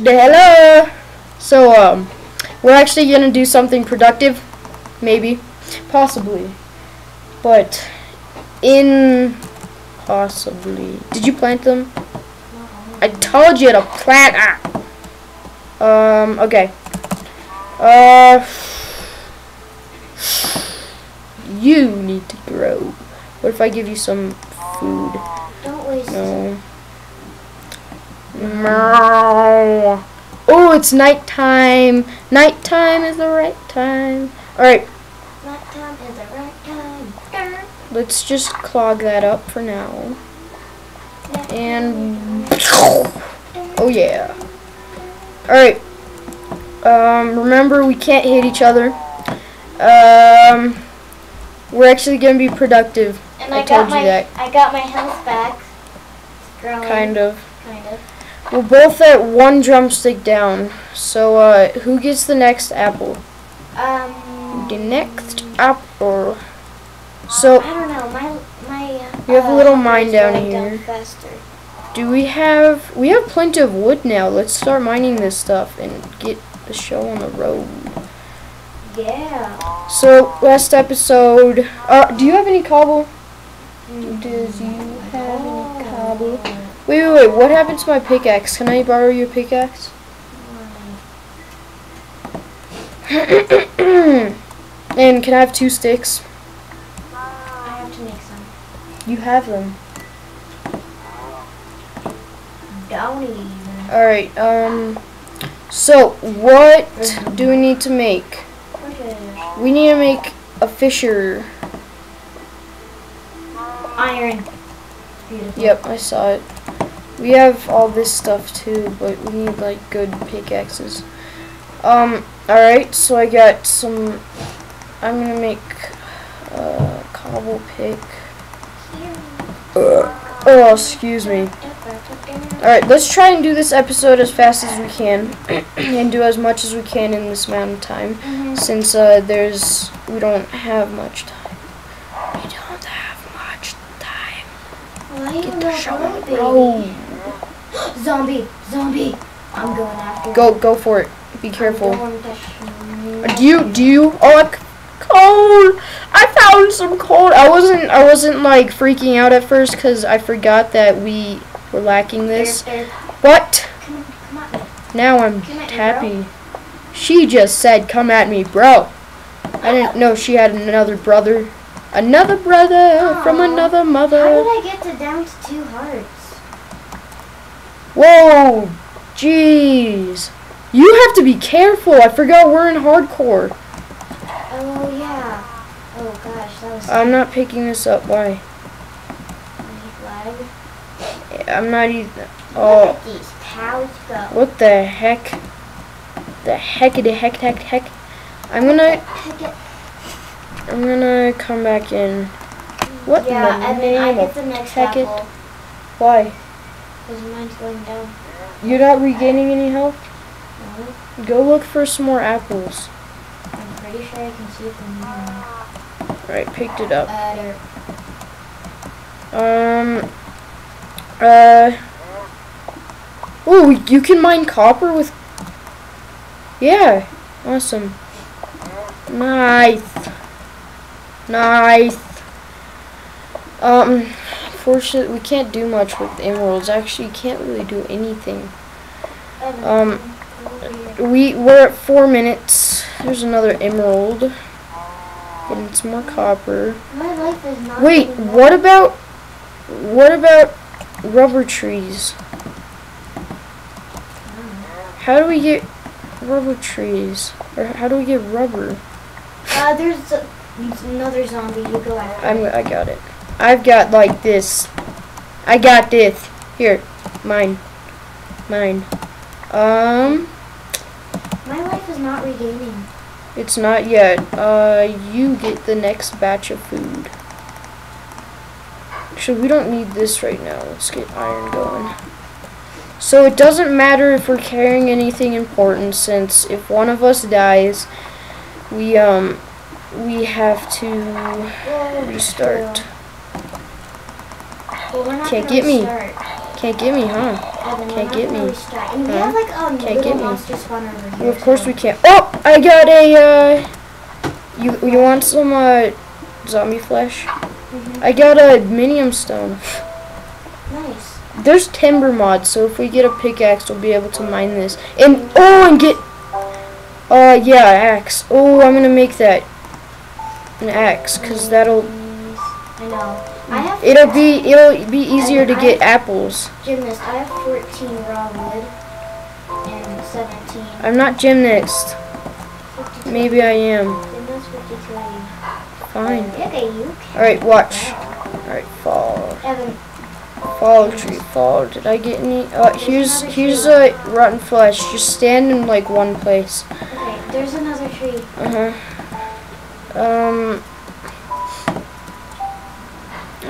Hello. So um, we're actually gonna do something productive, maybe, possibly, but in possibly. Did you plant them? I told you to plant. Ah. Um. Okay. Uh. You need to grow. What if I give you some food? Don't waste. No. Meow. Oh, it's nighttime. Nighttime is the right time. Alright, Night time is the right time. Grr. let's just clog that up for now. And oh yeah. Alright. Um remember we can't hit each other. Um we're actually gonna be productive. And I I, told got you my that. I got my health back. Growing. Kind of. Kind of. We're both at one drumstick down. So uh who gets the next apple? Um. The next apple. So I don't know. My my. Uh, We have a little mine down here. faster. Do we have we have plenty of wood now. Let's start mining this stuff and get the show on the road. Yeah. So last episode uh do you have any cobble? Does you have any cobble? Wait wait wait, what happened to my pickaxe? Can I borrow your pickaxe? and can I have two sticks? I have to make some. You have them. Don't even. Alright, um so what do we need to make? We need to make a fisher. Iron. Beautiful. Yep, I saw it. We have all this stuff too, but we need like good pickaxes. Um, alright, so I got some I'm gonna make a cobble pick. Oh, excuse me. Alright, let's try and do this episode as fast as we can and do as much as we can in this amount of time Mhm. since uh, there's we don't have much time. We don't have much time. Why Get the show on on, the baby? road. Zombie, zombie. I'm going after. Go go for it. Be careful. Do you do you oh like cold? I found some cold. I wasn't I wasn't like freaking out at first because I forgot that we were lacking this. There, there. But Come on, come on. now I'm Come at me, happy. She just said, "Come at me, bro." I didn't know she had another brother. Another brother from Aw. another How mother. did I get to down to two hearts? Whoa, jeez. You have to be careful. I forgot we're in hardcore. Oh yeah. Oh gosh, that was I'm not picking this up. Why? I'm not even. Oh, at these cows go. what the heck? The heck the heck heck heck. I'm gonna. I'm gonna come back in. What Yeah, the and then I name get the next heck it? apple. Why? Because mine's going down. You're not regaining any health? No, Go look for some more apples. I'm pretty sure I can see from here. Right, picked it up. Uh, Um. Uh. Oh, you can mine copper with. Yeah, awesome. Nice. Nice. Um, fortunately, we can't do much with emeralds. Actually, you can't really do anything. Um, We we're at four minutes. There's another emerald. Getting some more copper. My life is not. Wait, what about what about rubber trees? How do we get rubber trees? Or how do we get rubber? Uh, there's another zombie. You go after. I'm I got it. I've got like this. I got this. Here, mine, mine. Um, My life is not regaining. it's not yet. Uh, you get the next batch of food. Actually, we don't need this right now. Let's get iron going. So it doesn't matter if we're carrying anything important, since if one of us dies, we um we have to restart. Well, Can't get me. restart. Can't get me, huh? Can't get me. really strong. And we Huh? like um Can't get me. monster spawn over here. Well, of course we can't. Oh, I got a, uh, you, you want some, uh, zombie flesh? Mhm. I got a minium stone. Nice. There's timber mods, so if we get a pickaxe, we'll be able to mine this. And, oh, and get, uh, yeah, axe. Oh, I'm gonna make that an axe, cause that'll, I know. I have it'll be, it'll be easier to get apples. gymnast. I have 14 raw wood and 17. I'm not gymnast. 52. Maybe I am. Gymnast 52. Fine. Okay, you. Alright, watch. Alright, fall. Evan, Fall tree, fall. Did I get any? Uh, here's here's a rotten flesh. Just stand in like one place. okay, there's another tree. Uh huh. Um.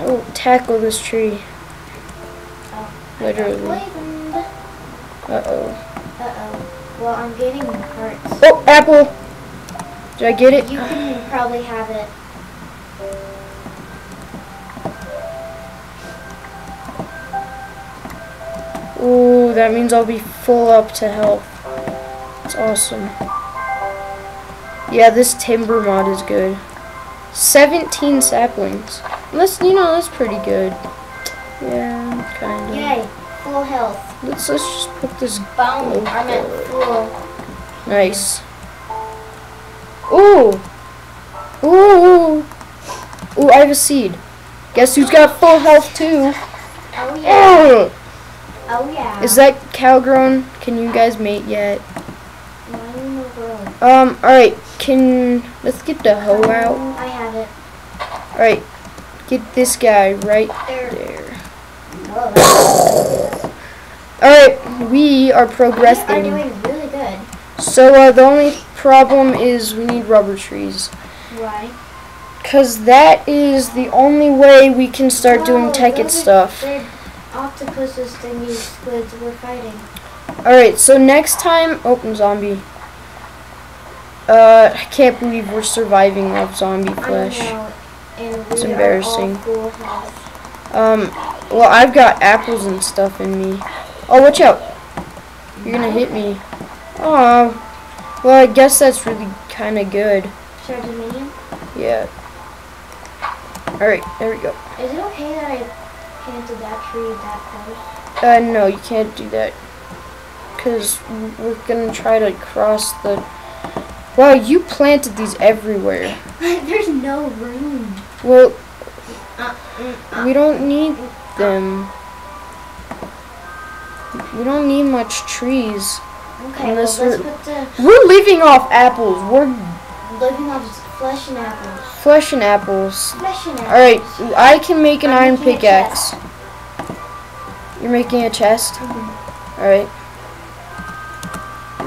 Oh, tackle this tree. Oh, Literally. Uh oh. Uh-oh. Well, I'm getting hearts. Oh, apple. Did I get it? You can probably have it. Ooh, that means I'll be full up to health. It's awesome. Yeah, this timber mod is good. 17 saplings. That's, you know, that's pretty good. Yeah, kind of. Yay, full health. Let's, let's just put this Boom. I meant full. Nice. Ooh! Ooh! Ooh, I have a seed. Guess who's got full health too? Oh, yeah. Ugh. Oh, yeah. Is that cow grown? Can you guys mate yet? Mine in the world. Um, alright, can, let's get the hoe out. I have it. Alright, get this guy right There. Alright, we are We are progressing. doing really good. So, uh, the only problem is we need rubber trees. Why? Because that is the only way we can start doing Whoa, Tekkit those are- stuff. They're octopuses, thingies, squids. We're fighting. Alright, so next time, open zombie. Uh, I can't believe we're surviving off zombie flesh. I know. And It's embarrassing. Are all full health. Um, well, I've got apples and stuff in me. Oh, watch out. You're gonna hit me. Oh, well, I guess that's really kind of good. Should I do medium? Yeah. Alright, there we go. Is it okay that I planted that tree that close? Uh, no, you can't do that. Because we're gonna try to cross the... Wow, you planted these everywhere. There's no room. Well, Uh, mm, uh, we don't need them. We don't need much trees. okay, unless well, we're- put the We're living off apples. We're living off flesh and apples. flesh and apples. Flesh and apples. Alright, I can make an I'm iron pickaxe. You're making a chest? Mhm. Alright.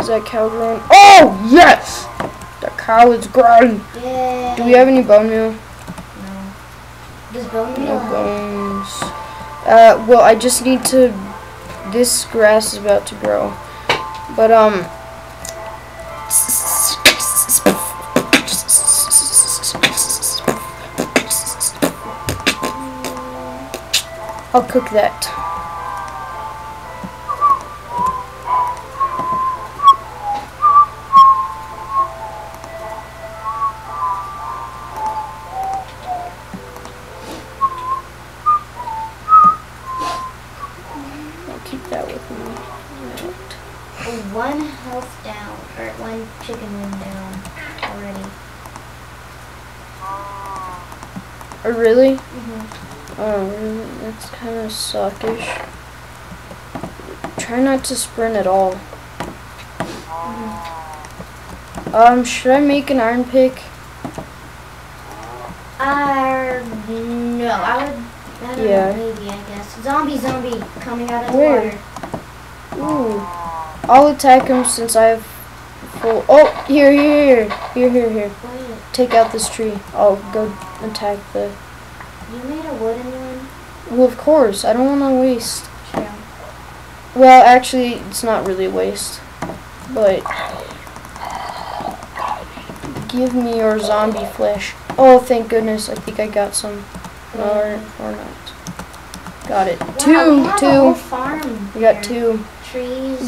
Is that cow grown? Oh, yes! The cow is grown. Do we have any bone meal? Does bone No bones. Uh, well, I just need to. This grass is about to grow, but um. I'll cook that. I'll keep that with me. Right. One health down, or one chicken wing down already. Oh, really? Mm-hmm. Oh, really? That's kind of suckish. Try not to sprint at all. Um, should I make an iron pick? Uh, no, I would. I don't Yeah. know, maybe, I guess. Zombie, zombie coming out of Where? the water. Ooh. I'll attack him since I have full. Oh, here, here, here, here, here, Take out this tree. I'll go attack the. you made a wooden one? Well, of course. I don't want to waste. True. Well, actually, it's not really a waste. But give me your zombie flesh. Oh, thank goodness. I think I got some. Or, or not. Got it. Wow, Two, two. farm We got two. trees.